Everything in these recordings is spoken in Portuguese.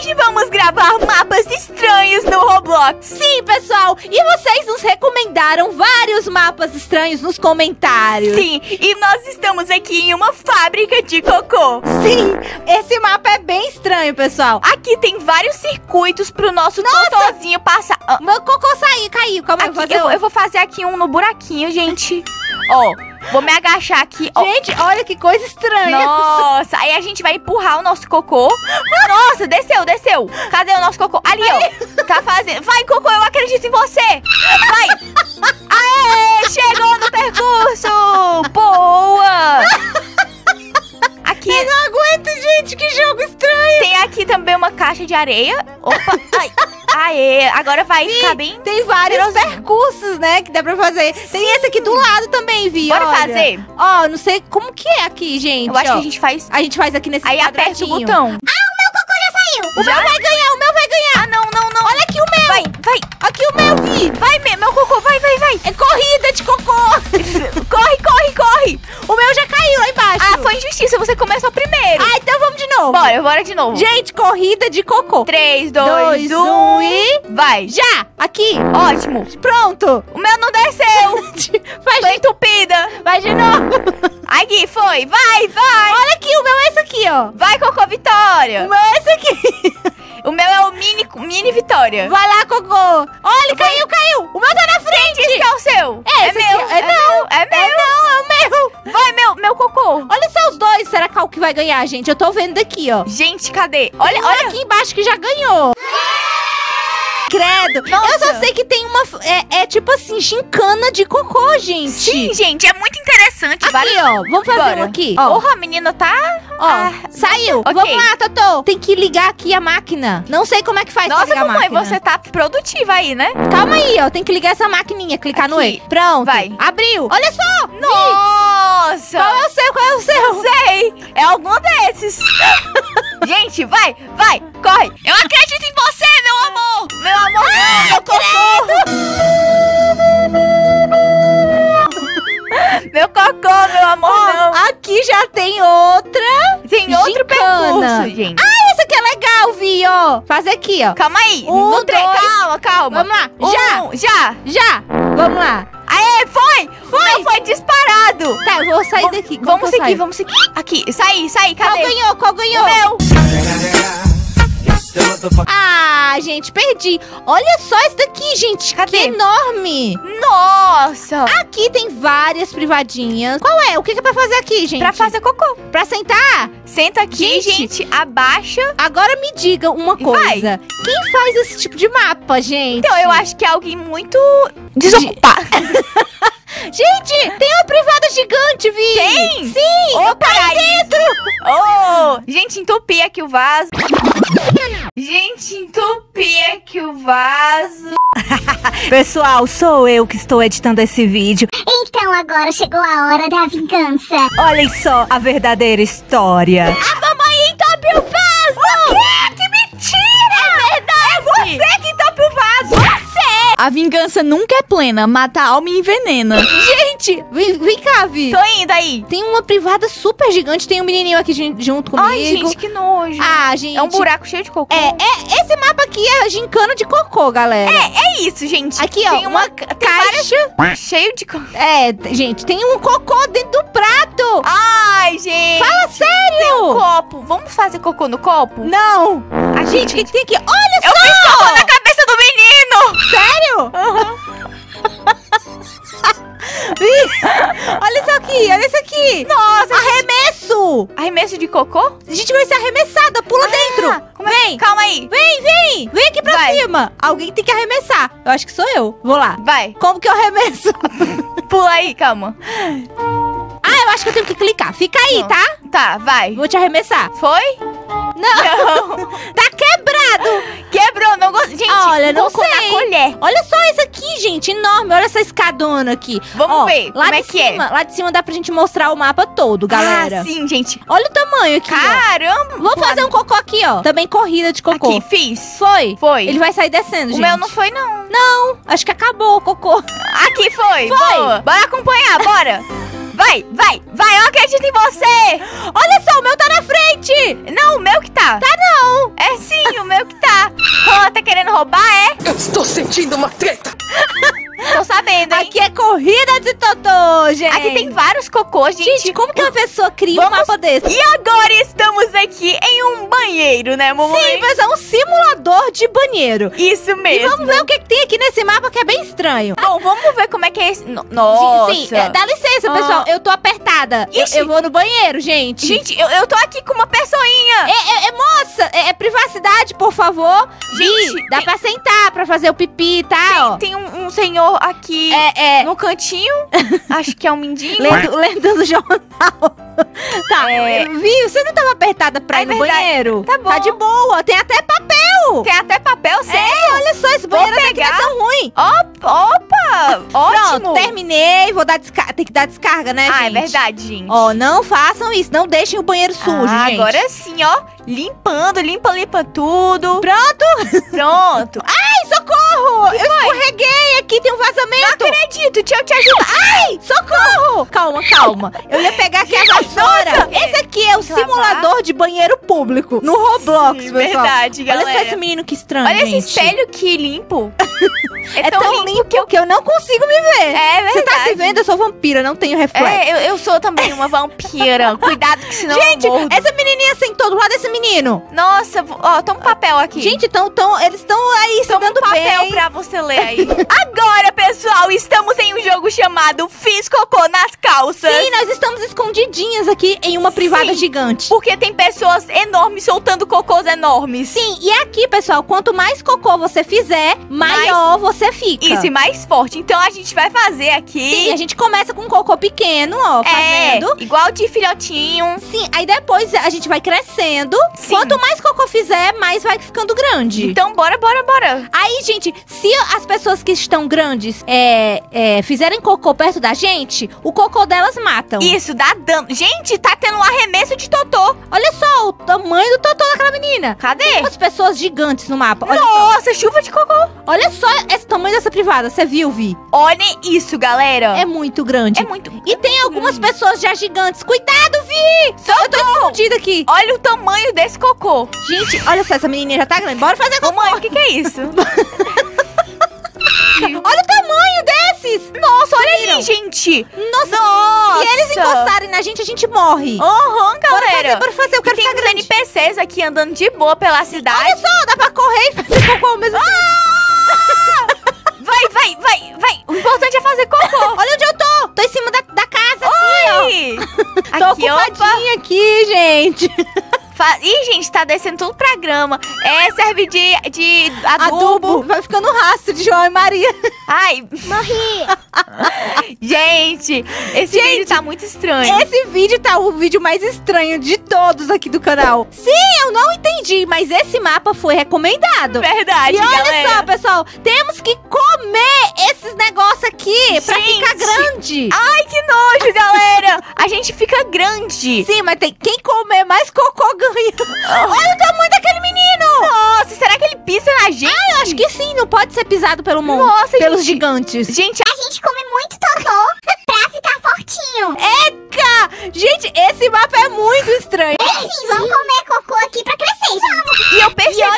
Hoje vamos gravar mapas estranhos no Roblox. Sim, pessoal, e vocês nos recomendaram vários mapas estranhos nos comentários. Sim, e nós estamos aqui em uma fábrica de cocô. Sim, esse mapa é bem estranho, pessoal. Aqui tem vários circuitos pro nosso totozinho passar. Ah, Meu cocô saiu, caiu. Calma aí, aqui, vou fazer eu, eu vou fazer aqui um no buraquinho, gente. Ó, vou me agachar aqui. ó. Gente, olha que coisa estranha. Nossa, aí a gente vai empurrar o nosso cocô. Nossa, desceu, desceu. Cadê o nosso cocô? Ali, ó. Tá fazendo. Vai, cocô, eu acredito em você. Vai. Aê, chegou no percurso. Boa. Aqui Eu não aguento, gente, que jogo estranho. Aqui também uma caixa de areia. Opa, ai. Aê, agora vai ficar bem. Tem vários percursos, né, que dá pra fazer. Tem esse aqui do lado também, Vi. Bora olha. fazer? Ó, não sei como que é aqui, gente. Eu acho ó. que a gente faz. A gente faz aqui nesse Aí aperta o botão. O meu vai ganhar, o meu vai ganhar. Ah, não, não, não. Olha aqui o meu. Vai, vai, Aqui o meu, Vi. vai, me- meu cocô, vai, vai, vai. É corrida de cocô. Corre, corre, corre. o meu já caiu lá embaixo. Ah, foi injustiça, você começou primeiro. Ah, então vamos de bora de novo. Gente, corrida de cocô. 3, 2, Dois, 1 um e... Vai. Já, aqui. Ótimo. Pronto. O meu não desceu. Vai Tô de, entupida. vai de novo. Aqui, foi. Vai, vai. Olha aqui, o meu é esse aqui, ó. Vai, Cocô O Vitória. meu é esse aqui. O meu é o mini, mini Vitória. Vai lá, cocô. Olha, caiu, caiu. O meu tá na frente. Esse que é o seu. É, é meu. aqui. É meu. É meu. É não, é o meu. Vai, meu, meu cocô. Olha só os dois. Será qual que vai ganhar, gente? Eu tô vendo daqui, ó. Gente, cadê? Olha, olha. aqui embaixo que já ganhou. Credo. Nossa. Eu só sei que tem uma... É, é tipo assim, gincana de cocô, gente. Sim, gente, é muito interessante. Aqui, Vários- ó. Vamos fazer Bora. um aqui. Ó, Porra, a menina tá... ó. Ah, saiu. ok. Vamos lá, Totô. Tem que ligar aqui a máquina. Não sei como é que faz Nossa, mamãe, você tá produtiva aí, né? Calma aí, ó. Tem que ligar essa maquininha. Clicar no Aqui. E. Pronto. Vai. Abriu. Olha só. Nossa! Qual é o seu? Qual é o seu? Não sei! É algum desses! Gente, vai, vai, corre! Eu acredito em você, meu amor! Meu amor, não, meu cocô! Meu cocô, meu amor, Ó, não! aqui já tem outra. Tem outro percurso, gente. Ah, esse aqui é legal, Vi, ó. Fazer aqui, ó. Calma aí, Um, no trem, calma, calma. Vamos lá. Já, Um, já! já. Vamos lá. Aê, foi! Foi! Não foi disparado! Tá, eu vou sair daqui. Como Vamos seguir, saio? vamos seguir. Aqui, sair, sair, Qual cadê? ganhou? Qual ganhou? O meu! Ah, gente, perdi. Olha só isso daqui, gente. Cadê? Que enorme. Nossa! Aqui tem várias privadinhas. Qual é? O que é pra fazer aqui, gente? Pra fazer cocô. Pra sentar? Senta aqui, Gente. gente, abaixa. Agora me diga uma coisa. Quem faz esse tipo de mapa, gente? Então, eu acho que é alguém muito desocupado. Gente, tem uma privada gigante, Vi. Tem? Sim, Ô, eu caí dentro. Oh, gente, entupi aqui o vaso. Vaso. Pessoal, sou eu que estou editando esse vídeo. Então agora chegou a hora da vingança. Olhem só a verdadeira história. A mamãe entupiu o vaso! O quê? A vingança nunca é plena, mata a alma e envenena. Gente, vem, vem cá, Vi. Tô indo aí. Tem uma privada super gigante. Tem um menininho aqui jun- junto comigo. Ai, gente, que nojo. Ah, gente. é um buraco cheio de cocô. É, é, esse mapa aqui é gincana de cocô, galera. É isso, gente. Aqui, ó, Tem uma, uma tem várias caixa. cheio de cocô. É, gente, tem um cocô dentro do prato. Ai, gente. Fala sério. Copo. Vamos fazer cocô no copo? Não. A gente, o que que tem aqui? Olha Eu só. fiz cocô na cabeça! Sério? Ih, olha isso aqui, olha isso aqui. Nossa, Arremesso. arremesso de cocô? A gente vai ser arremessada. Pula dentro. como é- Vem, Calma aí. vem, vem. Vem aqui pra Vai. cima. Alguém tem que arremessar. Eu acho que sou eu. Vou lá. Vai, Como que eu arremesso? pula aí, calma. ah, eu acho que eu tenho que clicar. Fica aí, Não. tá? Tá, vai. Vou te arremessar. Foi? Não, Não. tá quebrado. Quebrou, não gosto. Gente, Olha, não sei. colher. Olha só isso aqui, gente, enorme. Olha essa escadona aqui. Vamos Ó, ver lá como de é que é. cima, Lá de cima dá pra gente mostrar o mapa todo, galera. Ah, sim, gente. Olha o tamanho aqui, ó. Caramba. Vamos fazer um cocô aqui, ó. Também corrida de cocô. Aqui, fiz. Foi. Foi. Ele vai sair descendo, O gente. meu não foi, não. Não, acho que acabou o cocô. Aqui foi. Foi. Boa. Bora acompanhar, bora. vai, vai, vai, eu acredito em você! Olha só, o meu tá na frente! Não, o meu que tá! Tá não! É sim, o meu que tá! Ela tá querendo roubar, é? Eu estou sentindo uma treta! Tô sabendo, hein? Aqui é corrida de Totô, gente. Aqui tem vários cocôs, gente. Gente, como que uma pessoa cria um Vamos- mapa desse? E agora estamos aqui em um banheiro, né, mamãe? Sim, mas é um simulador de banheiro. Isso E mesmo. vamos ver o que, que tem aqui nesse mapa que é bem estranho. Bom, vamos ver como é que é esse... No- Nossa. Sim, é, dá licença, Ah. pessoal. Eu tô apertada. Eu, Ixi. eu vou no banheiro, gente. Gente, eu, eu tô aqui com uma pessoinha. É, é- é, moça, é, é privacidade, por favor. Gente, dá tem- pra sentar, pra fazer o pipi, tá? ó. Tem um, um senhor aqui É, é. no cantinho. Acho que é um mindinho. Lendo, lendo no jornal. tá, É. Vi, você não tava apertada pra É ir no verdade. banheiro? Tá bom. Tá de boa, tem até papel. Tem até papel, sério? É, olha só, esse Vou banheiro até que não é pegar. tão ruim. Opa, ótimo. Pronto, terminei, vou dar descarga. Tem que dar descarga, né, Ah, é gente? verdade, gente. Ó, não façam isso, não deixem o banheiro sujo, ah, gente. agora sim, ó. Limpando, limpa, limpa tudo. Pronto? Pronto. Ai, socorro! Eu escorreguei aqui, tem um vazamento. Acredito, deixa eu te ajudar. Ai, socorro! Calma, calma. Eu ia pegar aqui a vassoura. Esse aqui é o que simulador de banheiro público. No Roblox, Sim, pessoal. verdade, Olha galera. só esse menino que estranho, Olha esse gente. espelho que limpo. É tão, limpo que eu... não consigo me ver. É verdade. Você tá se vendo? Eu sou vampira, não tenho reflexo. É, eu, eu sou também uma vampira. Cuidado que senão Gente, eu mordo. essa menininha sentou do lado desse menino. Nossa, ó, toma um papel aqui. Gente, tão, tão, eles estão aí se Toma um dando papel bem. pra você ler aí. Agora, pessoal, estamos em um jogo chamado Fiz Cocô nas Calças. Sim, nós estamos escondidinhas aqui em uma privada Sim. gigante. Porque tem pessoas enormes soltando cocôs enormes. Sim, e aqui, pessoal, quanto mais cocô você fizer, maior você fica. Isso, e mais forte. Então a gente vai fazer aqui. Sim, a gente começa com um cocô pequeno, ó, é, fazendo. igual de filhotinho. Sim, aí depois a gente vai crescendo. Sim. Quanto mais cocô fizer, mais vai ficando grande. Então, bora, bora, bora. Aí, gente, se as pessoas que estão grandes é, é, fizerem cocô perto da gente, o cocô delas matam. Isso, dá dano. Gente, tá tendo um arremesso de totô. Olha só o tamanho do totô daquela menina. Cadê? Tem umas pessoas gigantes no mapa. Olha só. Nossa, chuva de cocô. Olha só esse tamanho dessa privada. Você viu, Vi? Olhem isso, galera. É muito grande. É muito. E tem algumas pessoas já gigantes. Cuidado, Vi! Eu tô escondida aqui. Olha o tamanho desse cocô. Gente, olha só, essa menininha já tá grande. Bora fazer cocô. Mamãe, o que, que é isso? Olha. Gente. Nossa. Nossa. Se eles encostarem na gente, a gente morre. Aham, Bora fazer, galera. bora fazer. Eu E quero tem ficar uns grande. NPCs aqui andando de boa pela cidade. Olha só, dá pra correr e fazer cocô ao mesmo tempo. Vai, vai, vai, vai. O importante é fazer cocô. Olha onde eu tô. Tô em cima da, da casa aqui, ó. Oi. Tô Aqui, opa. ocupadinha aqui, gente. Fa- Ih, gente, tá descendo tudo pra grama. É, serve de, de adubo. Vai ficando rastro de João e Maria. Ai. Morri. gente, esse Gente, vídeo tá muito estranho. Esse vídeo tá o vídeo mais estranho de todos aqui do canal. Sim, eu não entendi, mas esse mapa foi recomendado. Verdade, E olha galera. só, pessoal, temos que comer esses negócios aqui pra Gente. ficar grande. Ai, que nojo, galera. A gente fica grande. Sim, mas tem quem comer mais cocô. Olha o tamanho daquele menino. Nossa, será que ele pisa na gente? Eu acho que sim, não pode ser pisado pelo mundo. Nossa, pelos gente. gigantes. Gente, A gente come muito totô pra ficar fortinho. Eca! Gente, esse mapa é muito estranho. Enfim, vamos comer cocô aqui pra crescer.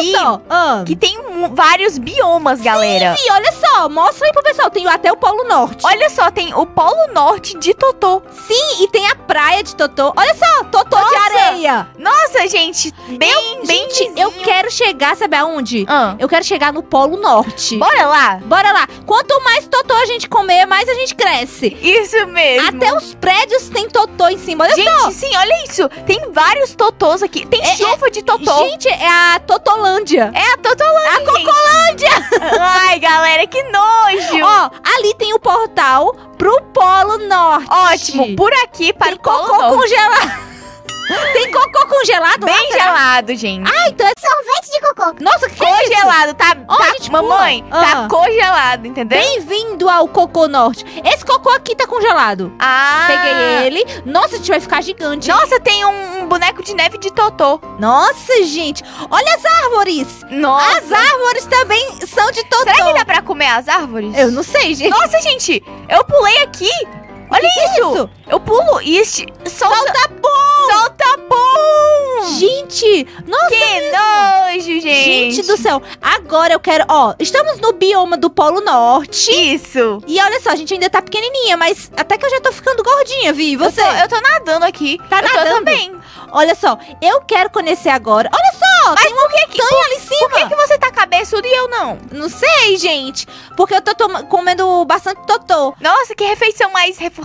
Olha só, ah, que tem vários biomas, galera. Sim, olha só, mostra aí pro pessoal. Tem até o Polo Norte. Olha só, tem o Polo Norte de Totô. Sim, e tem a praia de Totô. Olha só, Totô de areia. Nossa, gente, bem, bem Gente, eu quero chegar, sabe aonde? Ah, Eu quero chegar no Polo Norte. bora lá. Bora lá. Quanto mais Totô a gente comer, mais a gente cresce. Isso mesmo. Até os prédios tem Totô em cima. Olha só. Gente, sim, olha isso. Tem vários totôs aqui. Tem É- chuva de totô. Gente, é a Totolândia. É a Totolândia, A Cocolândia. Ai, galera, que nojo. Ó, ali tem o portal pro Polo Norte. Ótimo, por aqui para Tem o Polo cocô Norte. congelado. Tem cocô congelado lá? Bem será? gelado, gente. Ah, então é... Sorvete de cocô. Nossa, que é? Congelado, tá? Ó, tá gente, pula. mamãe, Ah. tá congelado, entendeu? Bem-vindo ao Cocô Norte. Esse cocô aqui tá congelado. Ah. Peguei ele. Nossa, a gente vai ficar gigante. Nossa, tem um, um boneco de neve de Totô. Nossa, gente. Olha as árvores. Nossa. As árvores também são de Totô. Será que dá pra comer as árvores? Eu não sei, gente. Nossa, gente, eu pulei aqui. Olha Que que é isso. isso? Eu pulo e este... solta... Solta pum. Solta pum. Gente, nossa. Que nojo, gente. Gente do céu, agora eu quero, ó, estamos no bioma do Polo Norte. Isso. E olha só, a gente ainda tá pequenininha, mas até que eu já tô ficando gordinha, Vi. E Eu Você? tô, eu tô nadando aqui. Tá eu nadando? Também. Olha só, eu quero conhecer agora. Olha só, tem uma montanha ali em cima. Por que, que você tá cabeçudo e eu não? Não sei, gente. Porque eu tô comendo bastante totô. Nossa, que refeição mais reforçada.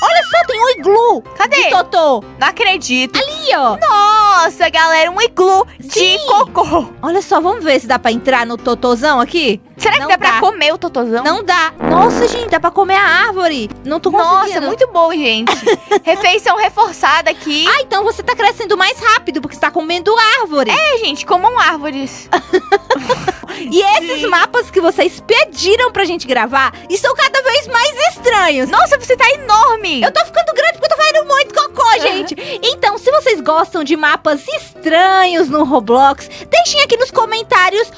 Olha só, tem um iglu Cadê? de totô. Não acredito. Ali, ó. Nossa, galera, um iglu de Sim. cocô. Olha só, vamos ver se dá pra entrar no totôzão aqui? Será que Não dá pra dá. comer o totozão? Não dá. Nossa, gente, dá pra comer a árvore. Não tô Nossa, conseguindo. muito bom, gente. refeição reforçada aqui. Ah, então você tá crescendo mais rápido, porque você tá comendo árvore. É, gente, comam árvores. E esses mapas que vocês pediram pra gente gravar estão cada vez mais estranhos. Nossa, você tá enorme. Eu tô ficando grande porque eu tô fazendo muito cocô, gente. Então, se vocês gostam de mapas estranhos no Roblox, deixem aqui nos comentários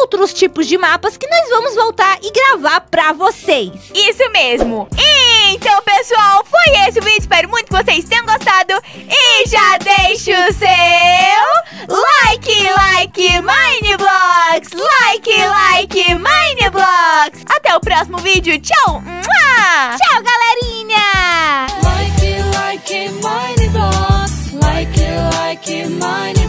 outros tipos de mapas que nós vamos voltar e gravar pra vocês. Isso mesmo. Então, pessoal, foi esse o vídeo. Espero muito que vocês tenham gostado. E já deixa o seu like, like Mineblocks! Like, like Mineblocks! Até o próximo vídeo, tchau! Mua! Tchau, galerinha! Like, like Mineblocks! Like, like Mineblocks!